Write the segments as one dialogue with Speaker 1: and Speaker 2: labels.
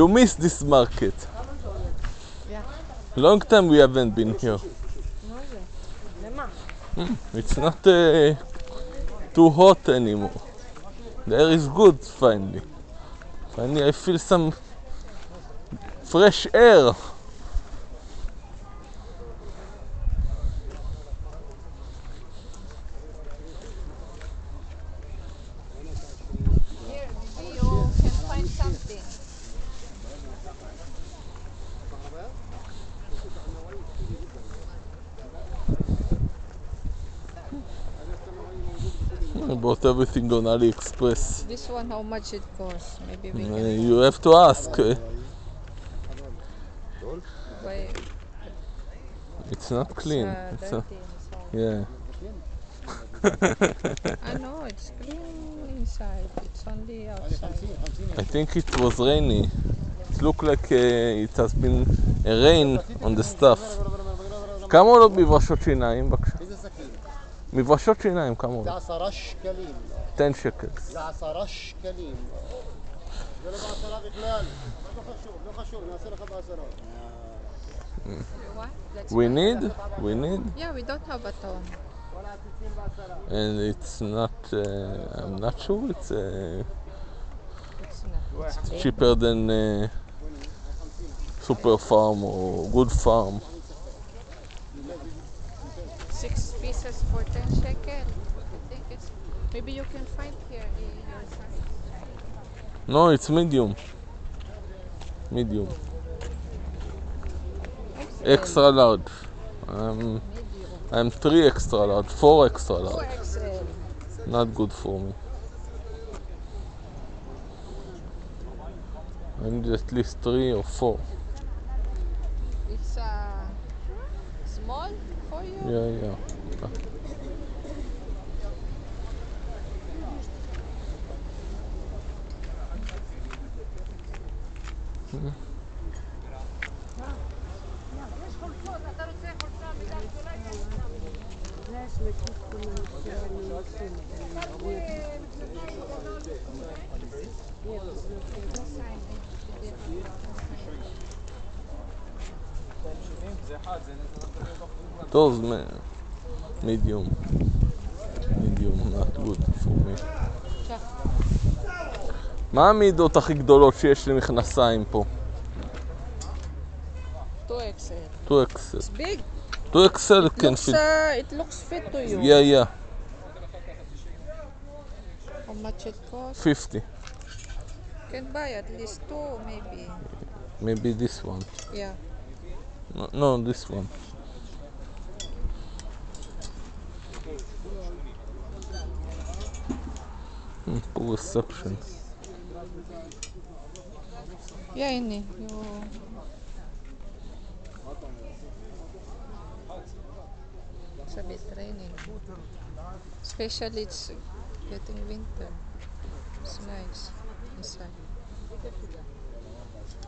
Speaker 1: You miss this market. Long time we haven't been here.
Speaker 2: Mm,
Speaker 1: it's not uh, too hot anymore. The air is good finally. Finally I feel some fresh air. bought everything on AliExpress.
Speaker 2: This one, how much it costs? Maybe we
Speaker 1: Uh,
Speaker 2: can
Speaker 1: you have to ask. uh,
Speaker 2: buy
Speaker 1: It's not clean.
Speaker 2: uh,
Speaker 1: It's not,
Speaker 2: dirty inside.
Speaker 1: yeah.
Speaker 2: I know it's clean inside. It's only outside.
Speaker 1: I think it was rainy. It looked like uh, it has been a rain on the stuff. כמה עולות מברשות שיניים, בבקשה? מבושלות שיניים, כמה
Speaker 3: עולה?
Speaker 1: זה
Speaker 3: עשרה
Speaker 1: 10 שקלס. We need, we need.
Speaker 2: Yeah, we don't have a ton,
Speaker 1: And it's not, uh, I'm not sure it's, uh,
Speaker 2: it's
Speaker 1: cheaper than uh, Super-Pharm or Good
Speaker 2: Pharm. Pieces for 10 shekel. I think it's. Maybe you can find here your size.
Speaker 1: No, it's medium. Medium. Extra large. I'm, I'm three extra large, four extra large. Not good for me. I need at least three or four.
Speaker 2: It's uh, small for you?
Speaker 1: Yeah, yeah. типа. Those men. Medium. Medium, not good for me. מה המידות הכי גדולות שיש למכנסיים פה?
Speaker 2: 2XL.
Speaker 1: 2XL.
Speaker 2: It's big.
Speaker 1: 2XL can
Speaker 2: Looks,
Speaker 1: fit.
Speaker 2: uh, it looks fit to you.
Speaker 1: Yeah, yeah.
Speaker 2: How much it costs?
Speaker 1: 50.
Speaker 2: can buy at least two, maybe.
Speaker 1: Maybe this one.
Speaker 2: Yeah.
Speaker 1: No, no this one. Poor reception.
Speaker 2: Yeah, ini. You... It's a bit raining. Especially it's getting winter. It's nice inside.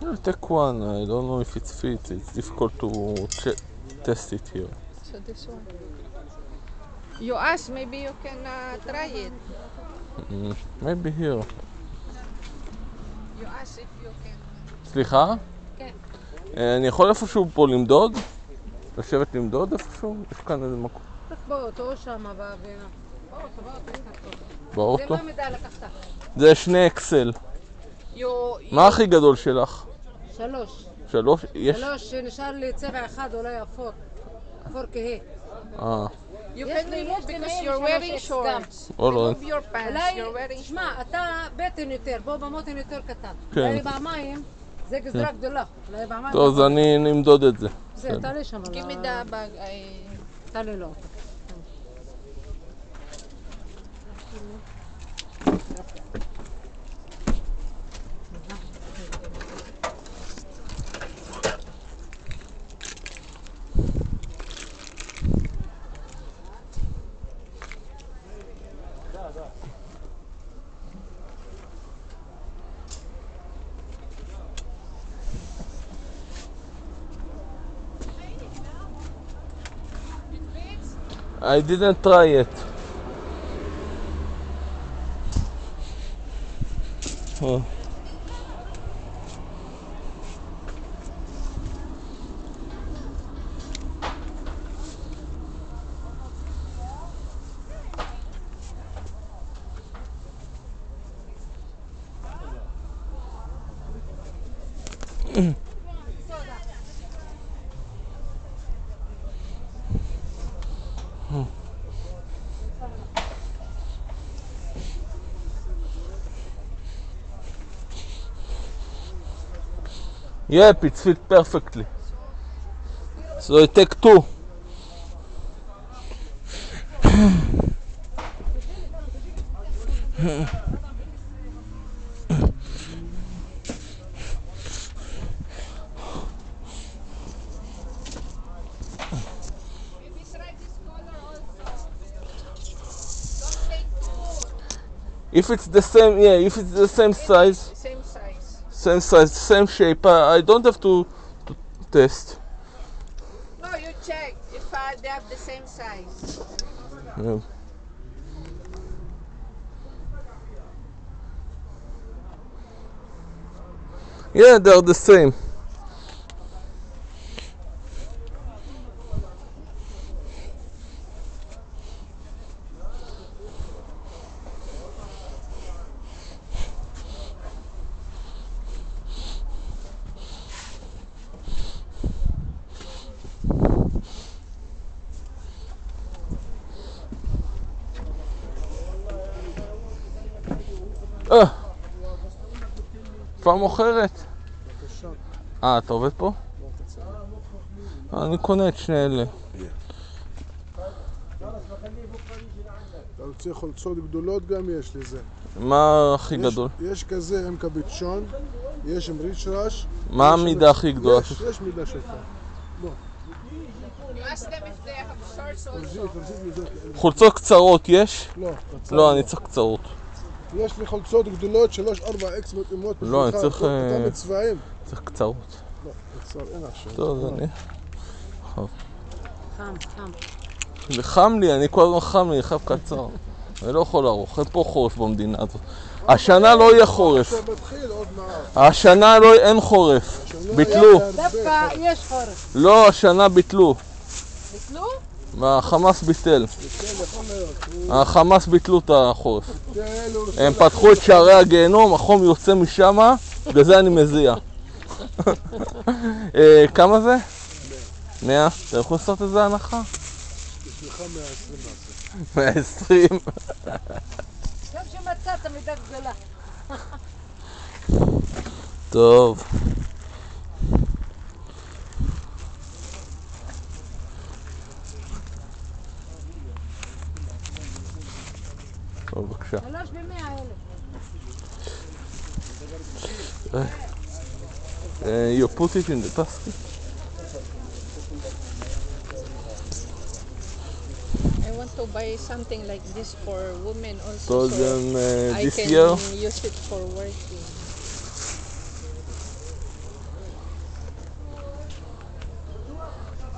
Speaker 1: I'll take one. I don't know if it fits. It's difficult to test it here.
Speaker 2: So this one. You ask, maybe you can uh, try it.
Speaker 1: Mm, maybe here.
Speaker 2: You ask if you can.
Speaker 1: סליחה?
Speaker 2: כן.
Speaker 1: אה, אני יכול איפשהו פה למדוד? לשבת למדוד איפשהו? יש כאן איזה מקום.
Speaker 4: באוטו שם. באוטו, באוטו, זה
Speaker 1: שני אקסל. מה הכי גדול שלך?
Speaker 4: שלוש.
Speaker 1: שלוש? יש?
Speaker 4: שלוש, שנשאר לי צבע אחד, אולי אפור. אפור כהה.
Speaker 1: אה.
Speaker 2: You can remove because you're wearing
Speaker 4: shorts
Speaker 2: shorts.
Speaker 1: All right.
Speaker 2: Remove your pants. You're wearing
Speaker 4: תשמע, אתה בטן יותר, בוא במותן יותר קטן.
Speaker 1: כן.
Speaker 4: אולי פעמיים, זה גזרה גדולה. אולי פעמיים.
Speaker 1: טוב, אז אני נמדוד את זה.
Speaker 4: זה, תעלה שם.
Speaker 2: Give me the bag.
Speaker 4: תעלה לו.
Speaker 1: I didn't try it. Oh. Yep, it fit perfectly. So I take two. If it's the same, yeah, if it's the same size,
Speaker 2: Same size.
Speaker 1: same shape, I, I don't have to, to test.
Speaker 2: No, you check if uh, they have the same size.
Speaker 1: Yeah. Yeah, they're the same. פעם אחרת.
Speaker 3: בבקשה.
Speaker 1: אה, אתה עובד פה? אה, אני קונה את שני אלה.
Speaker 3: אתה רוצה חולצות גדולות גם יש לזה.
Speaker 1: מה הכי גדול?
Speaker 3: יש כזה עם קפיצ'ון, יש עם ריצ'ראש.
Speaker 1: מה המידה הכי גדולה?
Speaker 3: יש, יש מידה שלך.
Speaker 1: חולצות קצרות יש?
Speaker 3: לא, קצר.
Speaker 1: לא, אני צריך קצרות.
Speaker 3: יש לי חולצות גדולות, 3-4 אקס מתאימות
Speaker 1: לא, אני צריך,
Speaker 3: אותם
Speaker 1: אה,
Speaker 3: בצבעים.
Speaker 1: צריך קצרות.
Speaker 3: לא, קצר, אין עכשיו.
Speaker 1: טוב, אני...
Speaker 4: חם, חם.
Speaker 1: זה חם לי, אני כל הזמן חם לי, אני חייב קצר. אני לא יכול לערוך, אין פה חורף במדינה הזאת. השנה לא יהיה חורף. השנה לא, אין חורף. ביטלו.
Speaker 4: דווקא יש חורף.
Speaker 1: לא, השנה ביטלו.
Speaker 2: ביטלו?
Speaker 1: החמאס ביטל. החמאס ביטלו את החורף. הם פתחו את שערי הגיהנום, החום יוצא משם, בגלל זה אני מזיע. אה, כמה זה? 100. אתה יכול לעשות איזה הנחה?
Speaker 3: בשבילך 120 נעשה.
Speaker 1: 120.
Speaker 4: גם שמצאת מידה גדולה.
Speaker 1: טוב. טוב, בבקשה.
Speaker 4: שלוש במאה אלף.
Speaker 1: Uh, you put it in the basket.
Speaker 2: I want to buy something like this for women also.
Speaker 1: Told
Speaker 2: so
Speaker 1: them uh,
Speaker 2: I
Speaker 1: this
Speaker 2: can
Speaker 1: year.
Speaker 2: use it for working.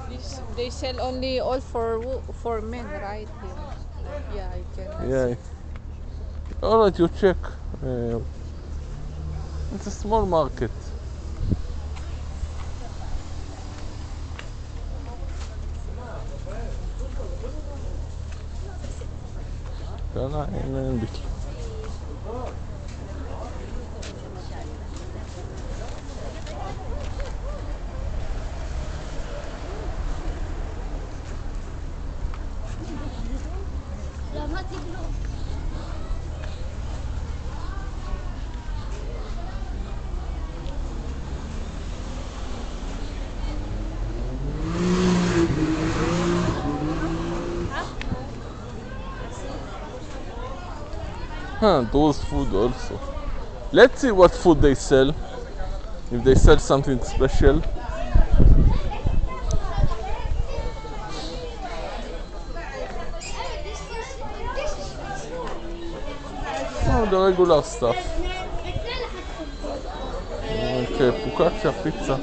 Speaker 2: This, they sell only all for wo- for men, right? Yeah, yeah I can.
Speaker 1: Yeah. alright you check uh, it's a small market. Those food also. Let's see what food they sell. If they sell something special. Oh, the regular stuff. Okay, focaccia, pizza?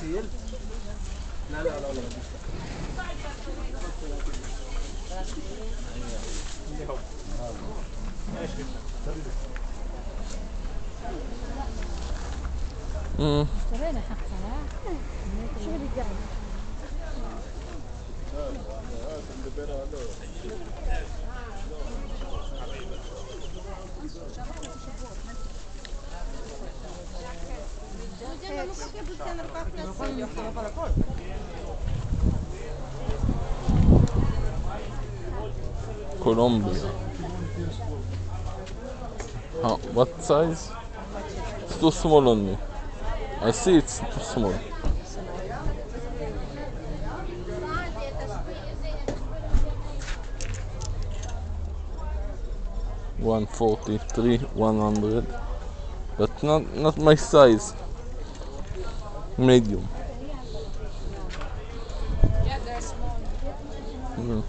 Speaker 1: سيلت لا لا لا لا امم اشترينا حق صلاح شو Colombia. How, what size? It's too small on me. I see it's too small. One forty three, one hundred. But not not my size. Medium.
Speaker 2: Small.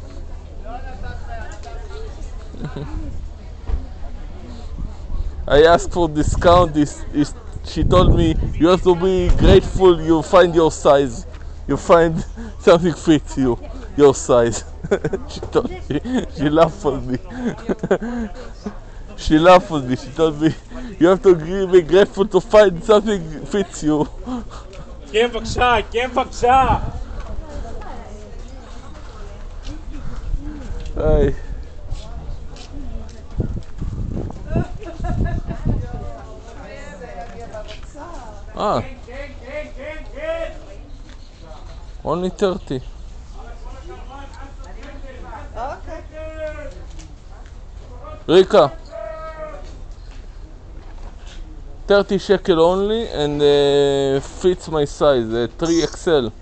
Speaker 1: I asked for discount. This, is she told me you have to be grateful. You find your size. You find something fits you, your size. she told me. She laughed at me. she laughed at me. She told me you have to be grateful to find something fits you.
Speaker 5: כן בבקשה, כן בבקשה.
Speaker 1: היי. אה. אוני טרטי. ריקה. 30 shekel only and uh, fits my size, uh, 3XL.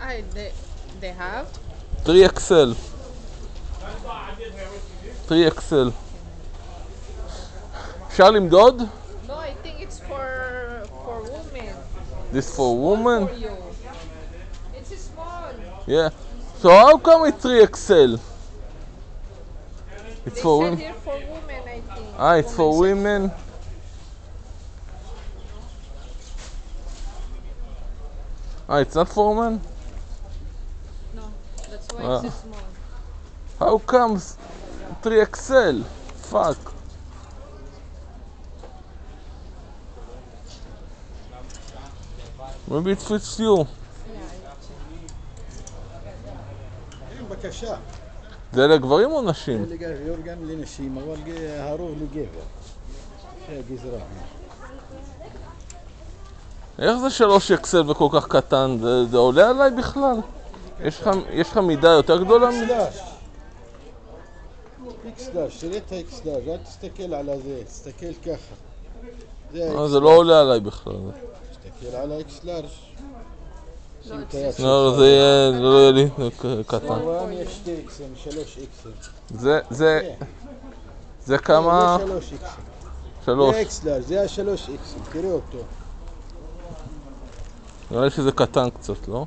Speaker 2: I, they, they have?
Speaker 1: 3XL. 3XL. אפשר למדוד?
Speaker 2: No, I think it's for for women.
Speaker 1: This for woman?
Speaker 2: For you. It's small.
Speaker 1: Yeah. So how come it's 3XL? It's
Speaker 2: They
Speaker 1: for
Speaker 2: said
Speaker 1: women.
Speaker 2: here for women, I think.
Speaker 1: Ah, it's for
Speaker 2: Women
Speaker 1: Ah, it's not women?
Speaker 2: section. No, that's why
Speaker 1: Ah.
Speaker 2: it's small.
Speaker 1: How comes 3XL? Fuck. Maybe it fits you.
Speaker 3: אין בקשה.
Speaker 1: זה לגברים או נשים?
Speaker 3: לגבר גם לנשים, אבל הרוב לגבר. זה הגזרה.
Speaker 1: איך זה 3 אקסל וכל כך קטן? זה, זה עולה עליי בכלל? יש לך, יש לך מידה יותר גדולה מ...
Speaker 3: סלאש. איקס סלאש, תראה את האיקס סלאש, אל תסתכל על הזה, תסתכל ככה. זה
Speaker 1: אה, זה לא עולה עליי בכלל.
Speaker 3: תסתכל על האיקס היד
Speaker 1: לא,
Speaker 3: שלך.
Speaker 1: זה יהיה, זה לא יהיה לי קטן.
Speaker 3: שלוש איקסים.
Speaker 1: זה, זה, זה כמה?
Speaker 3: זה שלוש איקסים.
Speaker 1: שלוש.
Speaker 3: איקס זה השלוש איקסים, תראה אותו.
Speaker 1: נראה לי שזה קטן קצת, לא?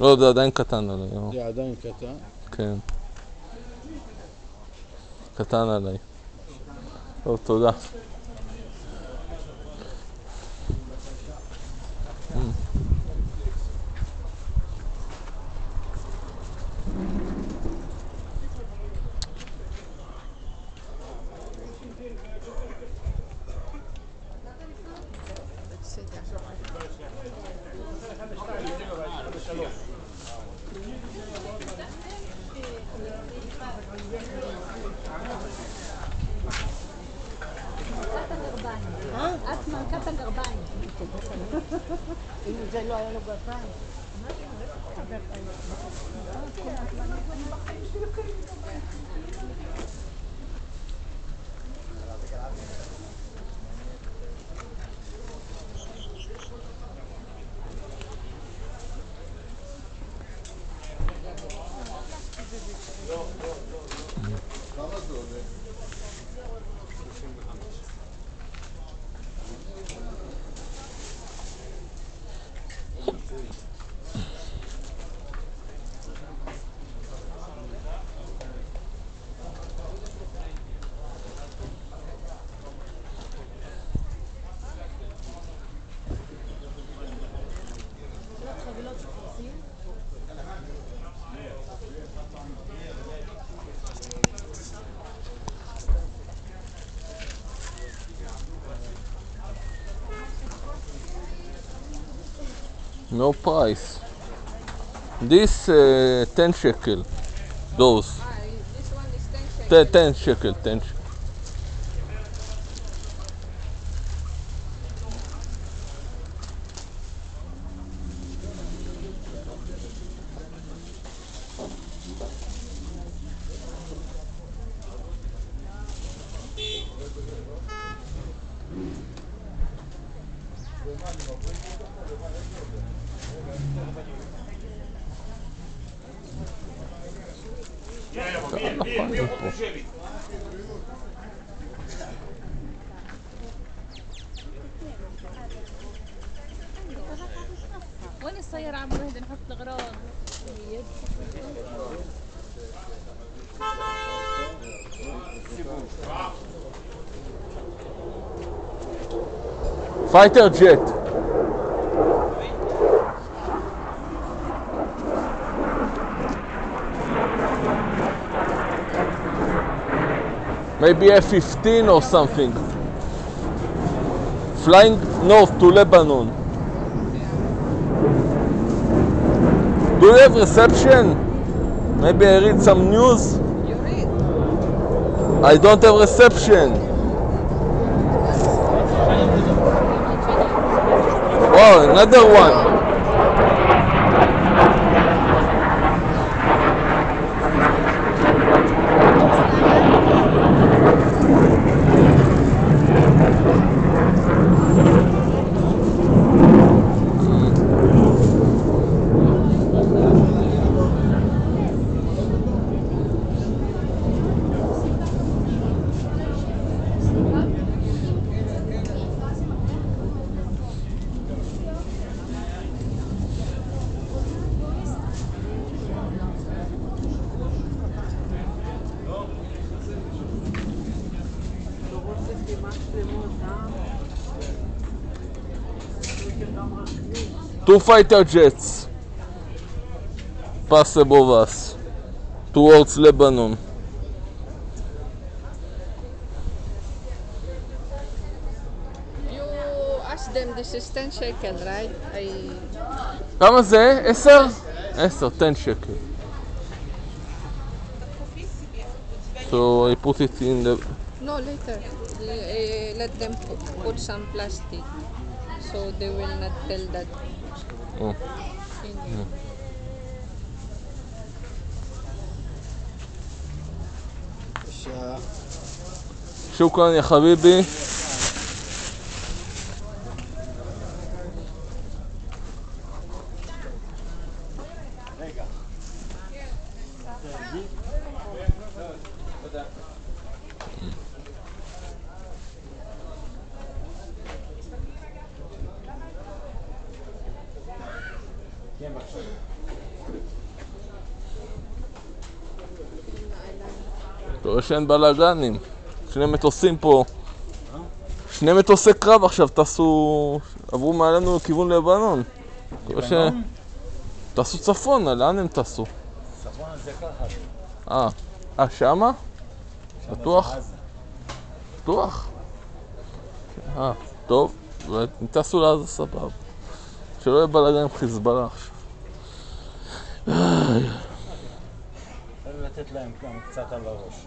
Speaker 1: לא, זה עדיין קטן עליי, לא.
Speaker 3: זה עדיין קטן.
Speaker 1: כן. קטן עליי. טוב, תודה.
Speaker 6: Katagarbaan. Inigay lo ayaw nagbataan. Gracias.
Speaker 1: no price. This uh, 10 shekel. Those.
Speaker 2: Ah, this one is 10 shekel.
Speaker 1: 10, 10 shekel 10 shekel.
Speaker 6: وين السيارة عم نهدي نحط الأغراض
Speaker 1: Fighter jet. Maybe F-15 or something. Flying north to Lebanon. Do you have reception? Maybe I read some news.
Speaker 2: You read.
Speaker 1: I don't have reception. Oh, another one.
Speaker 4: שלמות, אה? גם רכבי.
Speaker 1: Two fighter jets pass above us towards Lebanon.
Speaker 2: You ask them this is 10 shekel, right? I
Speaker 1: כמה זה? עשר? עשר, 10 שקל. So I put it in the...
Speaker 2: no later. Uh, let them pu- put some plastic, so they will not tell that.
Speaker 1: Oh.
Speaker 2: in-
Speaker 3: בבקשה.
Speaker 1: שוכרן יא חביבי. שאין בלאגנים. שני מטוסים פה. שני מטוסי קרב עכשיו טסו, עברו מעלינו לכיוון לבנון. ש... טסו צפונה, לאן הם טסו?
Speaker 5: צפון זה ככה.
Speaker 1: אה, אה, שמה? בטוח? בטוח? אה, טוב, טסו לעזה סבבה. שלא יהיה בלאגן עם חיזבאללה עכשיו.
Speaker 5: לתת להם קצת על הראש.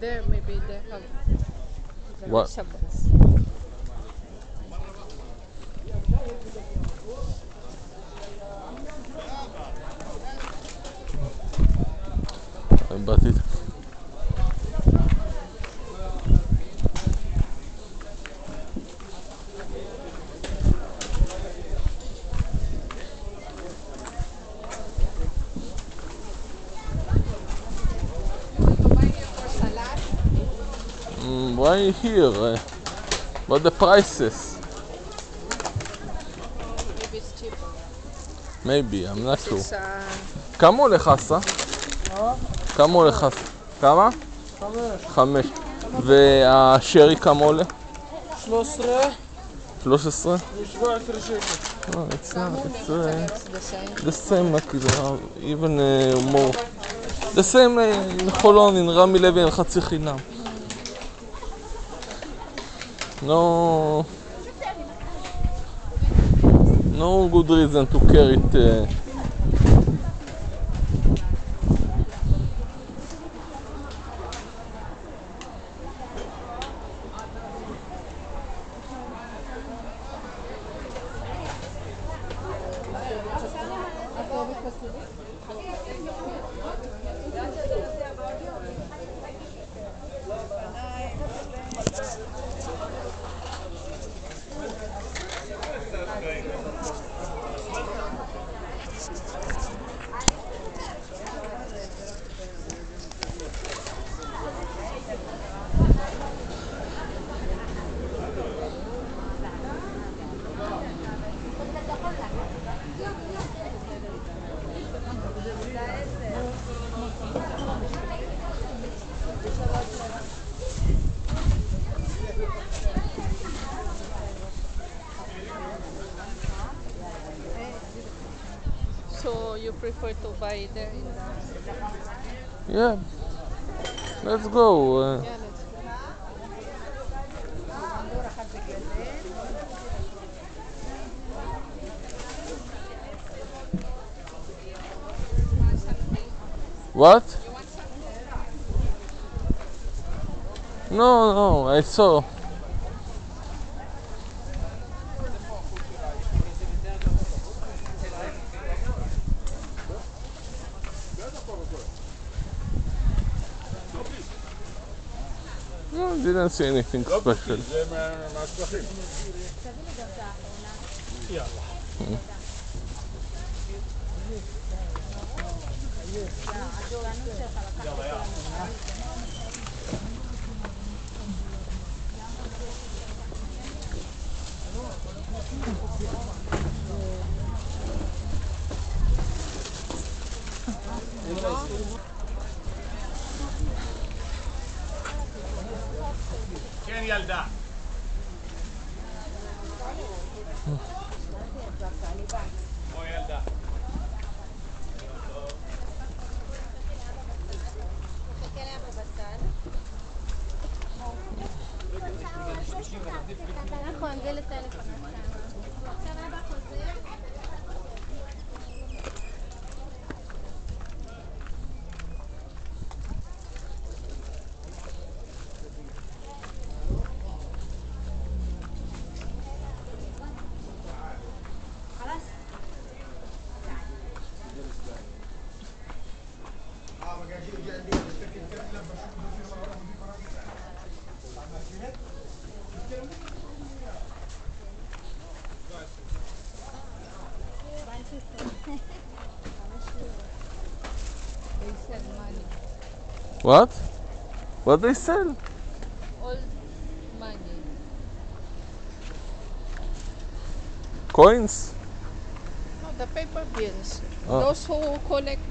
Speaker 2: there maybe they have the
Speaker 1: what?
Speaker 2: Shabbos. But it
Speaker 1: why here? Uh, what the prices?
Speaker 2: Maybe it's cheaper.
Speaker 1: Maybe, I'm not sure.
Speaker 2: Uh,
Speaker 1: כמה עולה חסה? כמה עולה חסה? כמה? חמש. והשרי כמה עולה?
Speaker 7: 13
Speaker 1: 13?
Speaker 7: ו-17 שקל.
Speaker 1: Oh, it's not, it's uh,
Speaker 2: the same.
Speaker 1: the like uh, even uh, more. The same uh, in חולון, in רמי לוי, אין חצי חינם. Não. Não Gudrizen boa kerit.
Speaker 2: Prefer to buy there in the
Speaker 1: yeah. Let's go. Uh,
Speaker 2: yeah, let's go.
Speaker 1: what? No, no, I saw. No, didn't see anything special.
Speaker 2: Thank you. Genialidad.
Speaker 1: What? What they sell?
Speaker 2: Old money.
Speaker 1: Coins?
Speaker 2: No, the paper bills.
Speaker 1: Oh.
Speaker 2: Those who collect